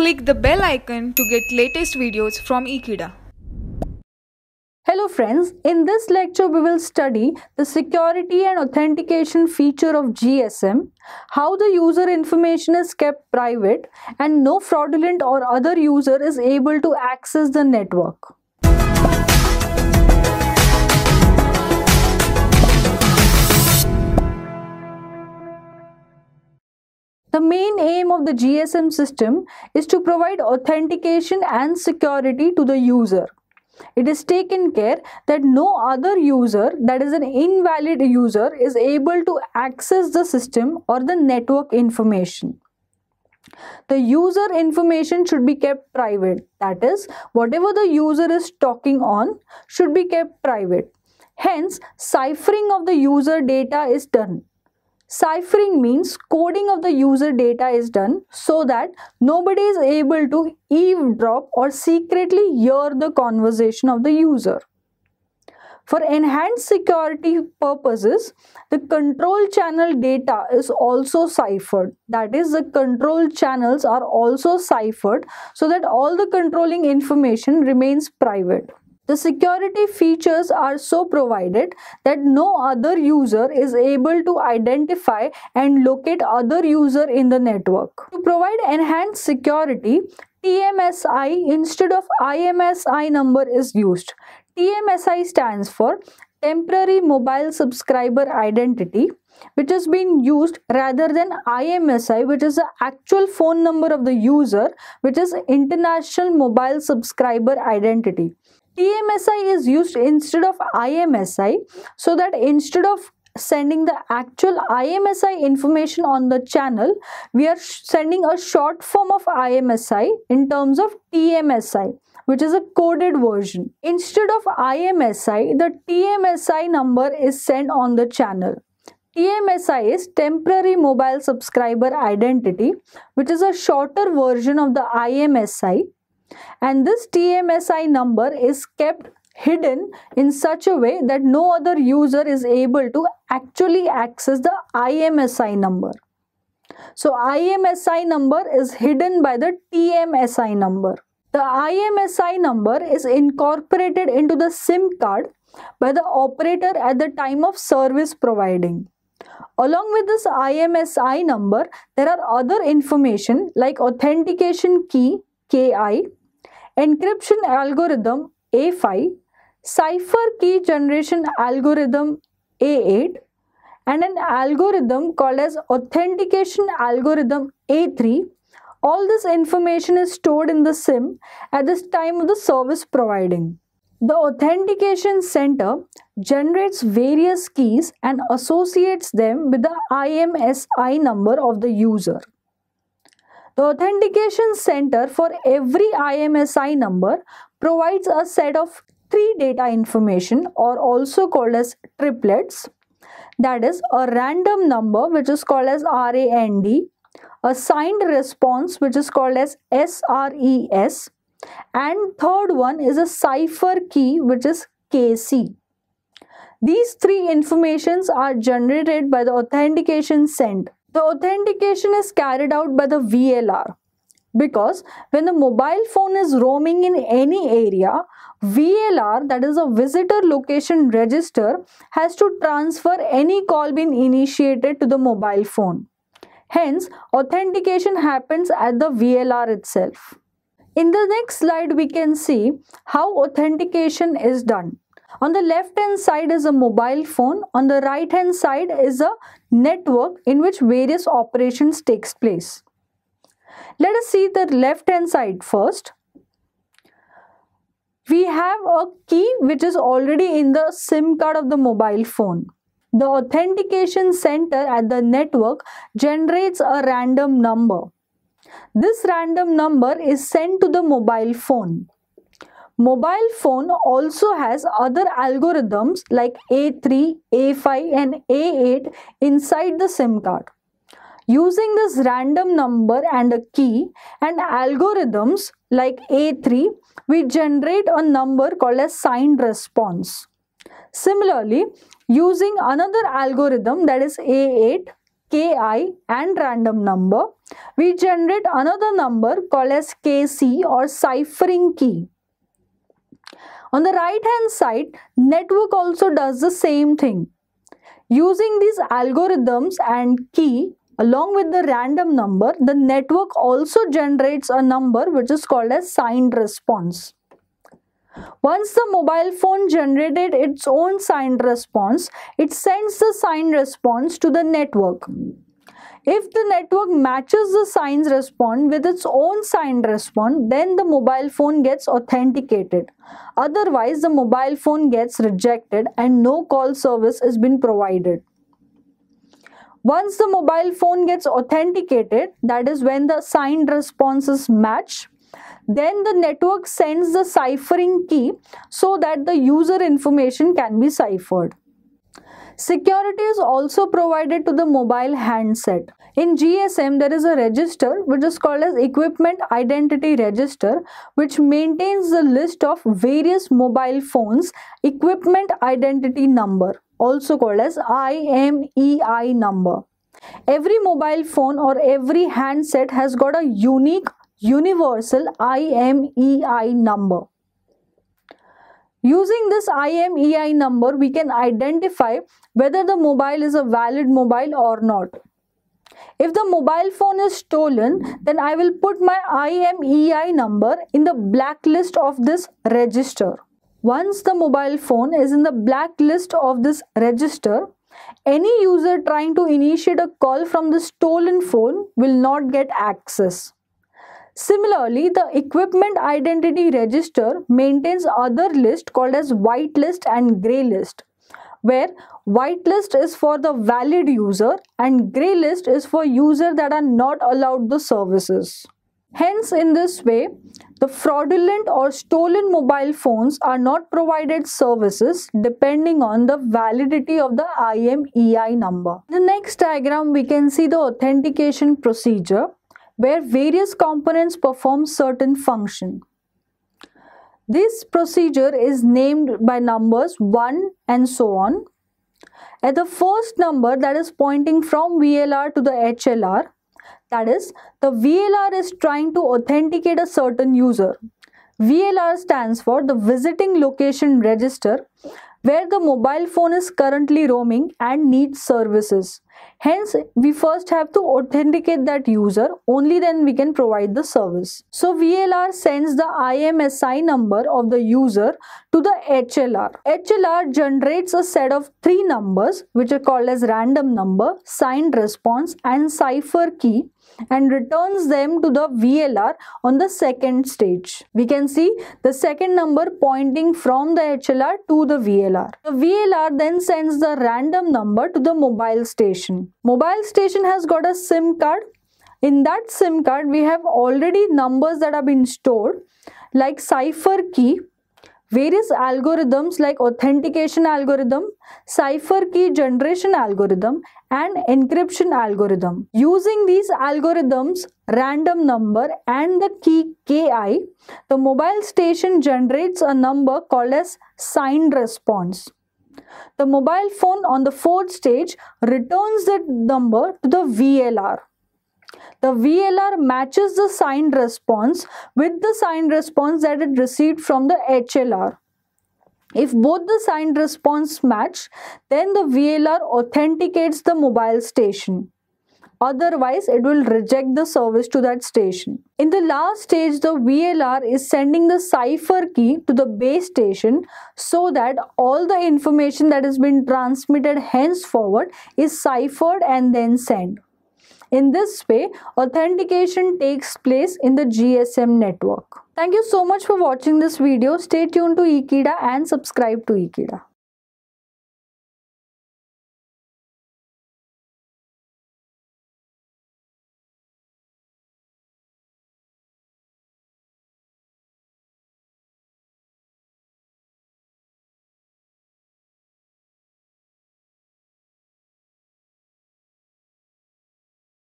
Click the bell icon to get latest videos from Ekeeda. Hello friends, in this lecture we will study the security and authentication feature of GSM, how the user information is kept private and no fraudulent or other user is able to access the network. The main aim of the GSM system is to provide authentication and security to the user. It is taken care that no other user that is an invalid user is able to access the system or the network information. The user information should be kept private. That is, whatever the user is talking on should be kept private. Hence, ciphering of the user data is done. Ciphering means coding of the user data is done so that nobody is able to eavesdrop or secretly hear the conversation of the user. For enhanced security purposes, the control channel data is also ciphered. That is, the control channels are also ciphered so that all the controlling information remains private. The security features are so provided that no other user is able to identify and locate other user in the network. To provide enhanced security, TMSI instead of IMSI number is used. TMSI stands for Temporary Mobile Subscriber Identity which has been used rather than IMSI which is the actual phone number of the user which is International Mobile Subscriber Identity. TMSI is used instead of IMSI so that instead of sending the actual IMSI information on the channel, we are sending a short form of IMSI in terms of TMSI which is a coded version. Instead of IMSI, the TMSI number is sent on the channel. TMSI is Temporary Mobile Subscriber Identity which is a shorter version of the IMSI and this TMSI number is kept hidden in such a way that no other user is able to actually access the IMSI number. So IMSI number is hidden by the TMSI number. The IMSI number is incorporated into the SIM card by the operator at the time of service providing. Along with this IMSI number, there are other information like authentication key KI encryption algorithm A5, cipher key generation algorithm A8 and an algorithm called as authentication algorithm A3 all this information is stored in the SIM at this time of the service providing. The authentication center generates various keys and associates them with the IMSI number of the user. The authentication center for every IMSI number provides a set of three data information or also called as triplets. That is a random number which is called as RAND, a signed response which is called as SRES and third one is a cipher key which is KC. These three informations are generated by the authentication center. The authentication is carried out by the VLR because when the mobile phone is roaming in any area, VLR that is a visitor location register has to transfer any call being initiated to the mobile phone. Hence, authentication happens at the VLR itself. In the next slide, we can see how authentication is done. On the left hand side is a mobile phone. On the right hand side is a network in which various operations takes place. Let us see the left hand side first. We have a key which is already in the SIM card of the mobile phone. The authentication center at the network generates a random number. This random number is sent to the mobile phone. Mobile phone also has other algorithms like A3, A5 and A8 inside the SIM card. Using this random number and a key and algorithms like A3, we generate a number called as signed response. Similarly, using another algorithm that is A8, ki and random number, we generate another number called as kc or ciphering key. On the right hand side, network also does the same thing. Using these algorithms and key along with the random number, the network also generates a number which is called as signed response. Once the mobile phone generated its own signed response, it sends the signed response to the network. If the network matches the signed response with its own signed response, then the mobile phone gets authenticated. Otherwise, the mobile phone gets rejected and no call service is been provided. Once the mobile phone gets authenticated, that is when the signed responses match, then the network sends the ciphering key so that the user information can be ciphered. Security is also provided to the mobile handset. In GSM, there is a register which is called as Equipment Identity Register which maintains the list of various mobile phones equipment identity number also called as IMEI number. Every mobile phone or every handset has got a unique universal IMEI number. Using this IMEI number, we can identify whether the mobile is a valid mobile or not. If the mobile phone is stolen, then I will put my IMEI number in the blacklist of this register. Once the mobile phone is in the blacklist of this register, any user trying to initiate a call from the stolen phone will not get access. Similarly, the equipment identity register maintains other list called as whitelist and grey list where whitelist is for the valid user and grey list is for user that are not allowed the services. Hence, in this way, the fraudulent or stolen mobile phones are not provided services depending on the validity of the IMEI number. In the next diagram, we can see the authentication procedure where various components perform certain function. This procedure is named by numbers 1 and so on. At the first number that is pointing from VLR to the HLR, that is, the VLR is trying to authenticate a certain user. VLR stands for the Visiting Location Register where the mobile phone is currently roaming and needs services. Hence, we first have to authenticate that user, only then we can provide the service. So, VLR sends the IMSI number of the user to the HLR. HLR generates a set of three numbers which are called as random number, signed response and cipher key and returns them to the VLR on the second stage. We can see the second number pointing from the HLR to the VLR. The VLR then sends the random number to the mobile station. Mobile station has got a SIM card. In that SIM card, we have already numbers that have been stored like cipher key various algorithms like authentication algorithm, cipher key generation algorithm and encryption algorithm. Using these algorithms, random number and the key KI, the mobile station generates a number called as signed response. The mobile phone on the fourth stage returns that number to the VLR the VLR matches the signed response with the signed response that it received from the HLR. If both the signed response match, then the VLR authenticates the mobile station. Otherwise, it will reject the service to that station. In the last stage, the VLR is sending the cipher key to the base station so that all the information that has been transmitted henceforward is ciphered and then sent. In this way, authentication takes place in the GSM network. Thank you so much for watching this video. Stay tuned to Ekeeda and subscribe to Ekeeda.